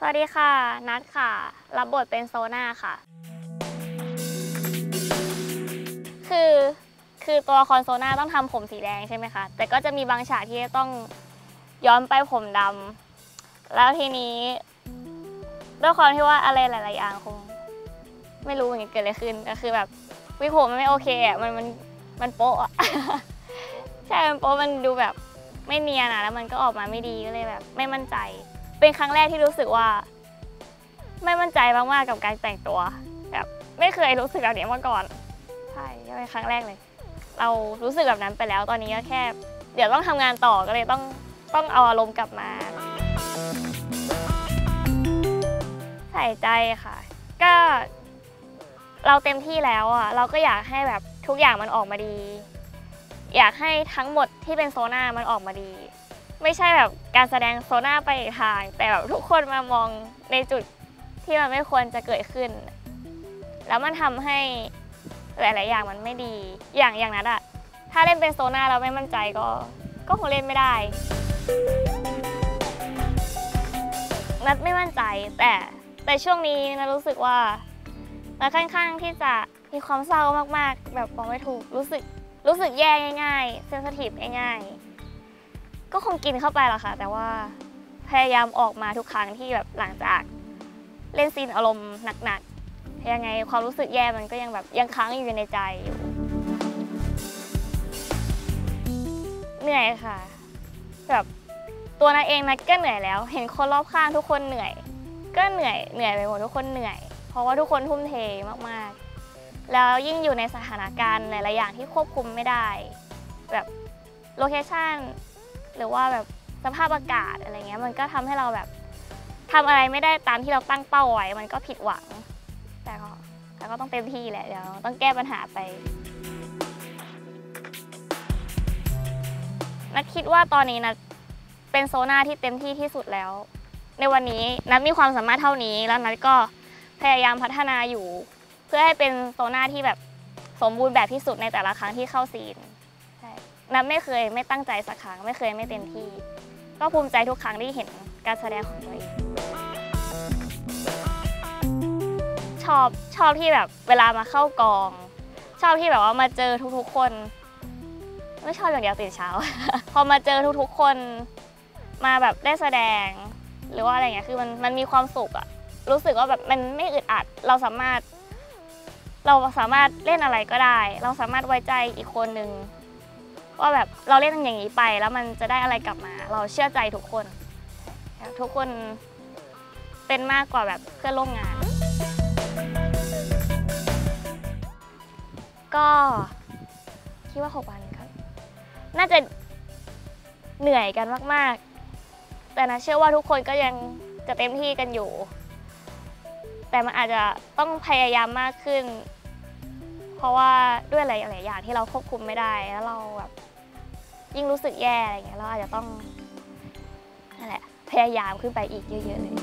สวัสดีค่ะ นัดค่ะ รับบทเป็นโซนาค่ะ คือคือตัวละครโซนาต้องทำผมสีแดงใช่ไหมคะ แต่ก็จะมีบางฉากที่ต้องย้อมไปผมดำแล้วทีนี้ด้วยความที่ว่าอะไรหลาย ๆ อย่างคง ไม่รู้เหมือนกันเกิดอะไรขึ้นก็คือแบบวิผมมันไม่โอเคอะมันมันมันโป๊ะใช่มันโป๊ะมันดูแบบไม่เนียนอะแล้วมันก็ออกมาไม่ดีก็เลยแบบ ไม่มั่นใจ เป็นครั้งแรกที่รู้สึกว่า ไม่มั่นใจมากๆกับการแต่งตัวแบบไม่เคยรู้สึกแบบนี้มาก่อนใช่เป็นครั้งแรกเลย เรารู้สึกแบบนั้นไปแล้วตอนนี้ก็แค่ เดี๋ยวต้องทำงานต่อก็เลยต้องต้องเอาอารมณ์กลับมา ใส่ใจค่ะ ก็เราเต็มที่แล้วอะเราก็อยากให้แบบทุกอย่างมันออกมาดี อยากให้ทั้งหมดที่เป็นโซน่ามันออกมาดี ไม่ใช่แบบการแสดงโซน่าไปอีกทาง แต่แบบทุกคนมามองในจุดที่มันไม่ควรจะเกิดขึ้น แล้วมันทำให้หลายๆอย่างมันไม่ดี อย่างอย่างนั้นอะถ้าเล่นเป็นโซน่าเราไม่มั่นใจก็ ก็คงเล่นไม่ได้ นัดไม่มั่นใจแต่แต่ช่วงนี้นัดรู้สึกว่านัดค่อนข้างที่จะมีความเศร้ามากๆ แบบบอกไม่ถูกรู้สึกรู้สึกแย่ง่ายๆเซนสทีฟง่ายๆ ก็คงกินเข้าไปแหละค่ะ แต่ว่าพยายามออกมาทุกครั้งที่แบบหลังจากเล่นซีนอารมณ์หนักๆยังไงความรู้สึกแย่มันก็ยังแบบยังค้างอยู่ในใจอยู่เหนื่อยค่ะ แบบตัวนัทเองนัทก็เหนื่อยแล้ว เห็นคนรอบข้างทุกคนเหนื่อย ก็เหนื่อยเหนื่อยไปหมดทุกคนเหนื่อย เพราะว่าทุกคนทุ่มเทมากๆ แล้วยิ่งอยู่ในสถานการณ์หลายๆอย่างที่ควบคุมไม่ได้ แบบโลเคชั่น หรือว่าแบบสภาพอากาศอะไรเงี้ยมันก็ทำให้เราแบบทำอะไรไม่ได้ตามที่เราตั้งเป้าไว้มันก็ผิดหวัง แต่ก็แต่ก็ต้องเต็มที่แหละเดี๋ยวต้องแก้ปัญหาไปนัทคิดว่าตอนนี้นัทเป็นโซน่าที่เต็มที่ที่สุดแล้ว ในวันนี้นัทมีความสามารถเท่านี้แล้วนัทก็พยายามพัฒนาอยู่ เพื่อให้เป็นโซน่าที่แบบสมบูรณ์แบบที่สุดในแต่ละครั้งที่เข้าซีน นัทไม่เคยไม่ตั้งใจสักครั้งไม่เคยไม่เต็มที่ ก็ภูมิใจทุกครั้งที่เห็นการแสดงของตัวเองชอบชอบที่แบบเวลามาเข้ากอง ชอบที่แบบว่ามาเจอทุกๆคน ไม่ชอบอย่างเดียวตื่นเช้า พอมาเจอทุกๆคน มาแบบได้แสดง หรือว่าอะไรเงี้ยคือมันมันมีความสุขอะรู้สึกว่าแบบมันไม่อึดอัดเราสามารถ เราสามารถเล่นอะไรก็ได้ เราสามารถไว้ใจอีกคนนึง ว่าแบบเราเล่นอย่างนี้ไป แล้วมันจะได้อะไรกลับมา เราเชื่อใจทุกคน ทุกคนเป็นมากกว่าแบบเพื่อนร่วมงาน ก็คิดว่าหกวันครับ น่าจะเหนื่อยกันมาก ๆ แต่นะเชื่อว่าทุกคนก็ยังจะเต็มที่กันอยู่ แต่มันอาจจะต้องพยายามมากขึ้น เพราะว่าด้วยหลายๆอย่างที่เราควบคุมไม่ได้แล้วเราแบบยิ่งรู้สึกแย่อะไรเงี้ยเราอาจจะต้องนั่นแหละพยายามขึ้นไปอีกเยอะ ๆ เลย